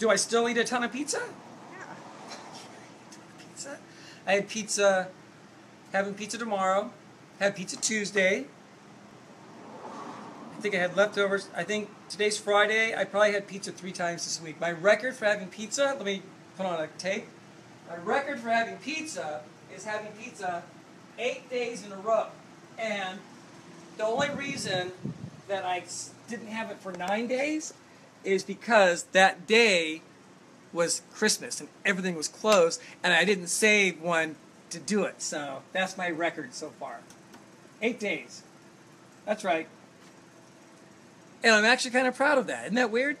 Do I still eat a ton of pizza? Yeah. Pizza. I had pizza. Having pizza tomorrow. Had pizza Tuesday. I think I had leftovers. I think today's Friday. I probably had pizza three times this week. My record for having pizza. Let me put on a tape. My record for having pizza is having pizza eight days in a row. And the only reason that I didn't have it for nine days is because that day was Christmas and everything was closed, and I didn't save one to do it. So that's my record so far. Eight days. That's right. And I'm actually kind of proud of that. Isn't that weird?